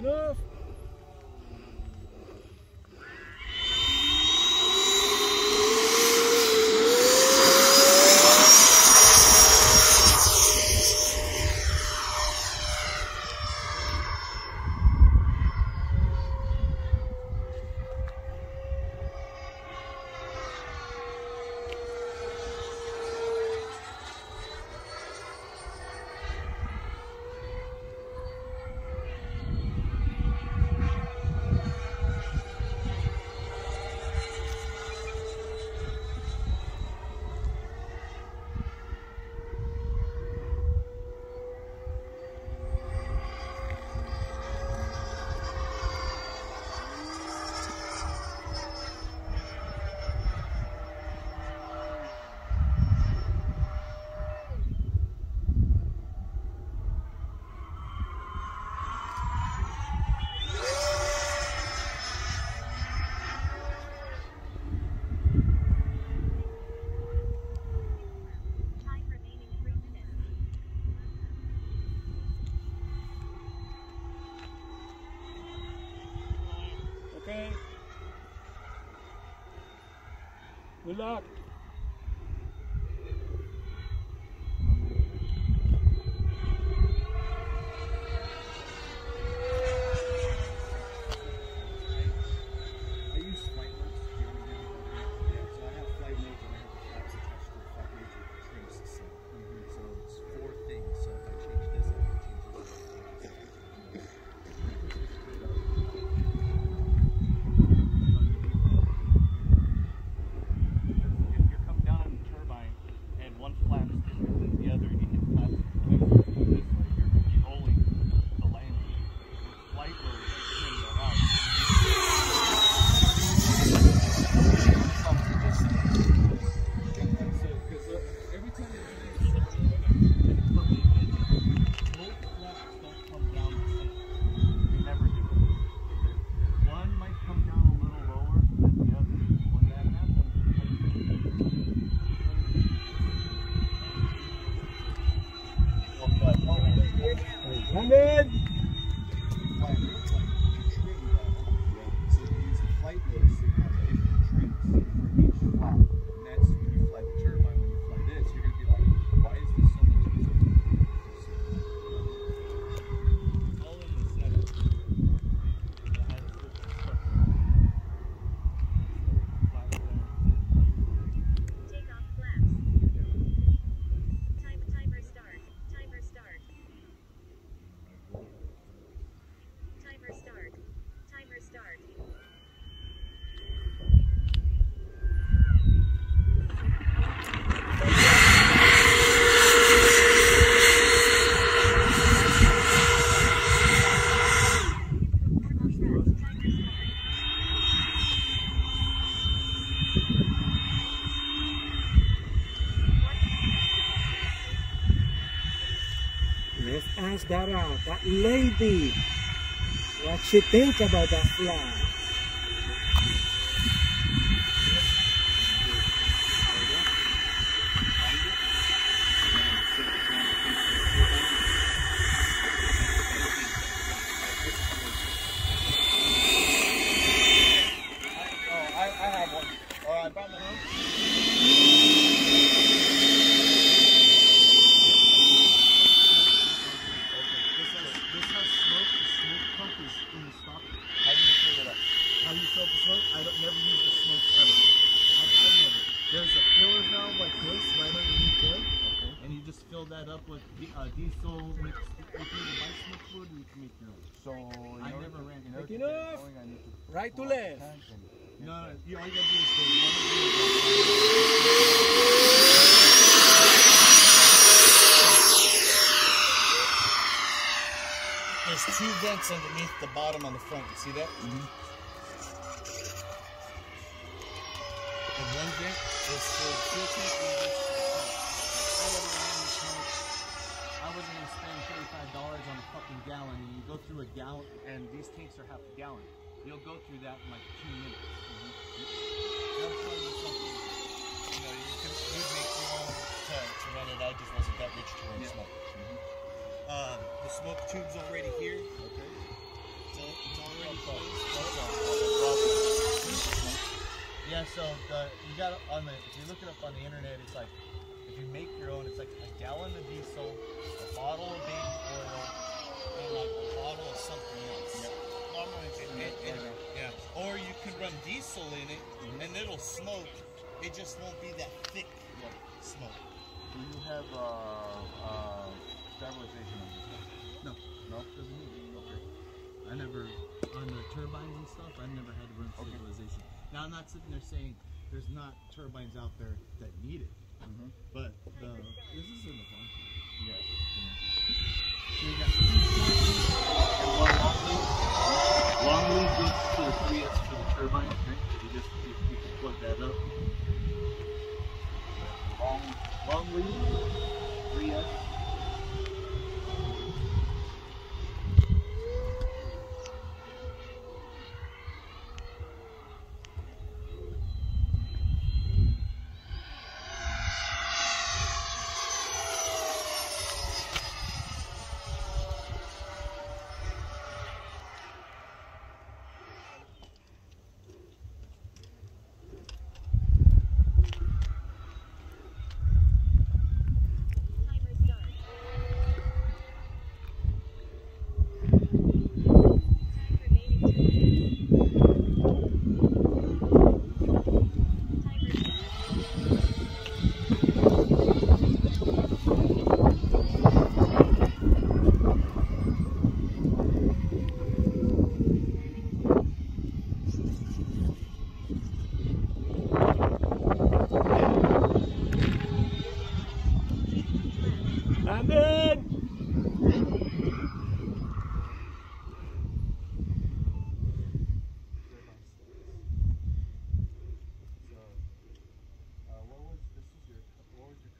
Taking Good luck. I use FlightWorks. Do you want to do Yeah, so I have FlightMate and I have the flaps attached to the FlightMate to trace the set. So it's four things. So if I change this, I can change this. If you're coming down on the turbine and one flap is different than the other, you can flap it twice. This way you're controlling the landing. With flight mode, you trim that out. Because every time you Both flaps don't come down the same. They never do. One might come down a little lower than the other. When that happens, Landed. fly real flight, you trim that. So you use a flight mode so you have different trims for each flap. And that's when you fly the turbine, when you fly this, you're going to be like, why is this so much easier? It's all in the setup. It has certain stuff. Flat Take off flaps. Time timer start. Timer start. Timer start. Timer start. That out. That lady. What she think about that fly? Oh, I, I have one. Oh, I brought my own. This has, this has smoke. The smoke pump is in the stock. How do you fill it up? How do you fill the smoke? I don't never use the smoke ever. I've, I've never. There's a filler like this right underneath there, and you just fill that up with uh, diesel mixed. If you need to buy smoke fluid, you can make your own. So, I never ran. in order Taking it going, I need to Right to left. No, no, you, all you gotta do is the one of you- There's two vents underneath the bottom on the front. You see that? Mm-hmm. And one vent is for the fuel and the for the. I never ran this tank. I wasn't gonna spend thirty-five dollars on a fucking gallon, and you go through a gallon, and these tanks are half a gallon. You'll go through that in like two minutes. That's probably something. You know, you can you'd make your own to, run it. I just wasn't that rich to run Yeah. smoke. Uh, the smoke tube's already here. Okay. So a, what's a, a problem? Yeah, so the, you got on the if you look it up on the internet, it's like if you make your own, it's like a gallon of diesel, a bottle of baby oil, and like a bottle of something else. And- and- yeah. Or you can run diesel in it, and it'll smoke. It just won't be that thick smoke. Do you have uh, uh, stabilization on this one? No. No, doesn't need it. Okay. I never on the turbines and stuff. I never had to run Okay. stabilization. Now I'm not sitting there saying there's not turbines out there that need it, Mm-hmm. but the this is in the farm. Yes. You got two And one long lead. Long lead gets to the 3S for the turbine. Okay. You just you, you can plug that up. Long long lead. 3S. Timer start. Time remaining two minutes. Timer start. I'm in. So, uh, what was this is your what was your cutoff right here?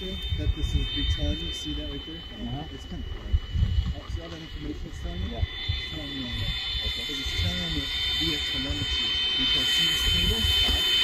information that this is be telling you, see that right there? Uh-huh. It's kind of bright. Oh, see all that information it's telling you? Yeah. It's telling you on that. Okay. Because it's telling it via telemetry. Because see this cable? Uh-huh.